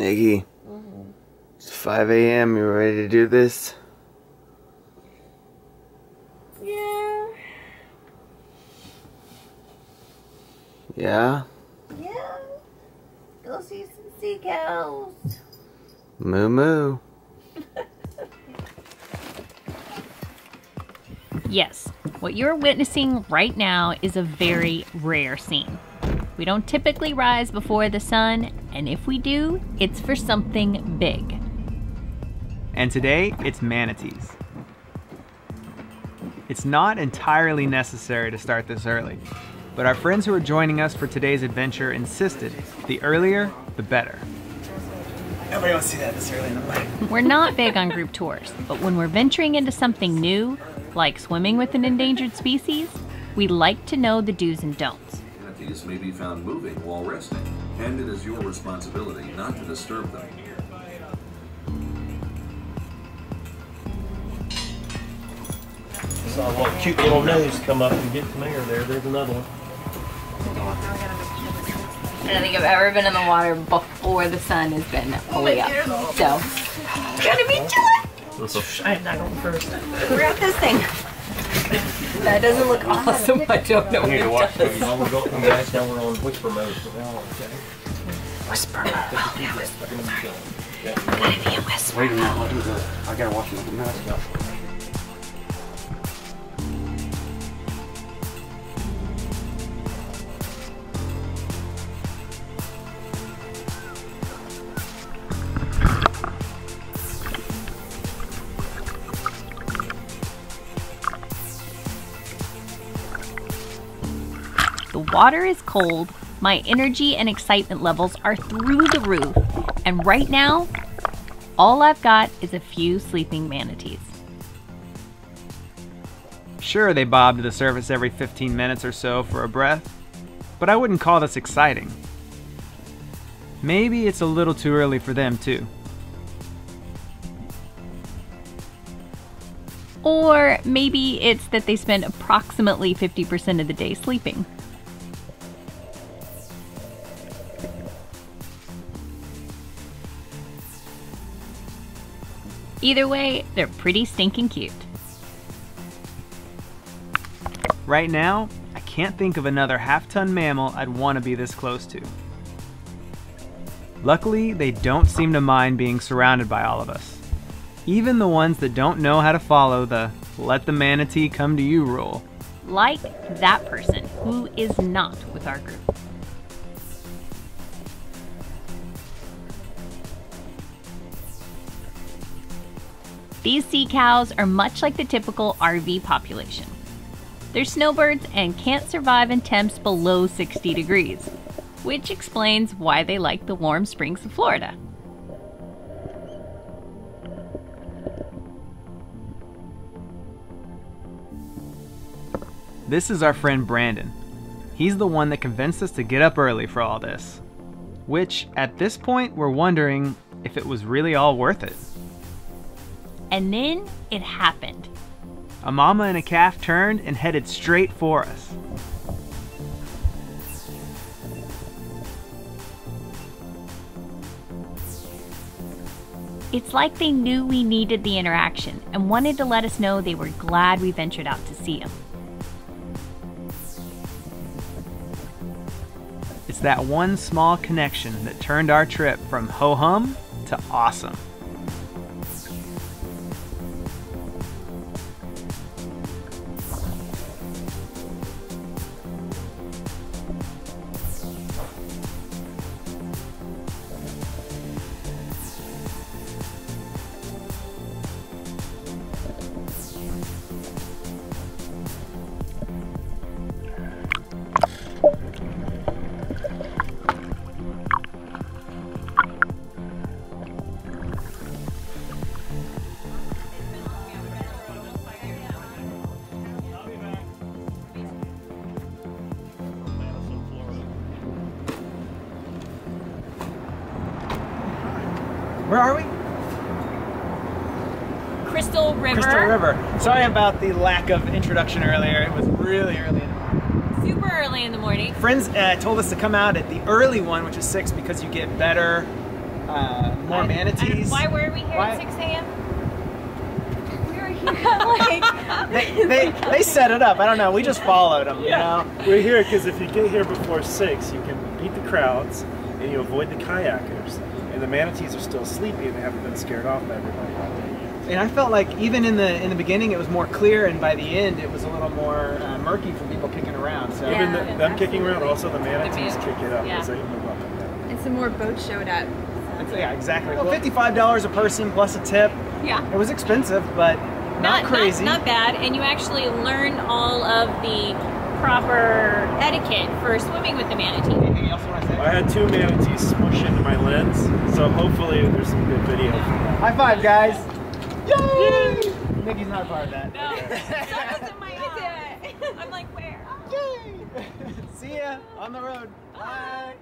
Nikki, it's 5 a.m. You ready to do this? Yeah. Yeah? Yeah. Go see some sea cows. Moo moo. Yes, what you're witnessing right now is a very rare scene. We don't typically rise before the sun, and if we do, it's for something big. And today, it's manatees. It's not entirely necessary to start this early, but our friends who are joining us for today's adventure insisted the earlier, the better. Nobody wants to see that this early in the morning. We're not big on group tours, but when we're venturing into something new, like swimming with an endangered species, we like to know the do's and don'ts. Manatees may be found moving while resting, and it is your responsibility not to disturb them. Saw one cute little nose come up and get some air there. There's another one. I don't think I've ever been in the water before the sun has been fully up. So, it's gonna be chilly. I'm not going first. Grab this thing. That doesn't look awesome. I don't know We need to watch does. movies. We got from guys now we're on whisper mode. So we're all okay. Whisper. Yeah, whisper. Be a whisper. Wait a minute, I'll do the. I gotta watch the The water is cold. My energy and excitement levels are through the roof. And right now, all I've got is a few sleeping manatees. Sure, they bob to the surface every 15 minutes or so for a breath, but I wouldn't call this exciting. Maybe it's a little too early for them, too. Or maybe it's that they spend approximately 50% of the day sleeping. Either way, they're pretty stinking cute. Right now, I can't think of another half ton mammal I'd want to be this close to. Luckily, they don't seem to mind being surrounded by all of us. Even the ones that don't know how to follow the let the manatee come to you rule. Like that person who is not with our group. These sea cows are much like the typical RV population. They're snowbirds and can't survive in temps below 60 degrees, which explains why they like the warm springs of Florida. This is our friend Brandon. He's the one that convinced us to get up early for all this. Which, at this point, we're wondering if it was really all worth it. And then it happened. A mama and a calf turned and headed straight for us. It's like they knew we needed the interaction and wanted to let us know they were glad we ventured out to see them. It's that one small connection that turned our trip from ho hum to awesome. Where are we? Crystal River. Crystal River. Sorry about the lack of introduction earlier. It was really early in the morning. Super early in the morning. Friends uh, told us to come out at the early one, which is 6, because you get better uh, more manatees. Why were we here Why- at 6 a.m.? We were here like. They, they, they set it up. I don't know. We just followed them, you know? We're here because if you get here before six, you can beat the crowds and you avoid the kayakers. And the manatees are still sleepy and they haven't been scared off by everybody out there. And I felt like even in the in the beginning it was more clear, and by the end it was a little more uh, murky for people kicking around. So Even Yeah. the, them kicking around, also the manatees man- kick it up yeah. as they move up and down. And some more boats showed up. It's- yeah, exactly. Well, fifty-five dollars a person plus a tip. Yeah. It was expensive, but not, crazy. Not, bad, and you actually learn all of the proper etiquette for swimming with the manatee. Anything else you want to say? I had two manatees smush into my lens, so hopefully there's some good video. High five, guys! Yay! Nikki's not part of that. No, that was in my eye. I'm like, where? Yay! See ya on the road. Bye.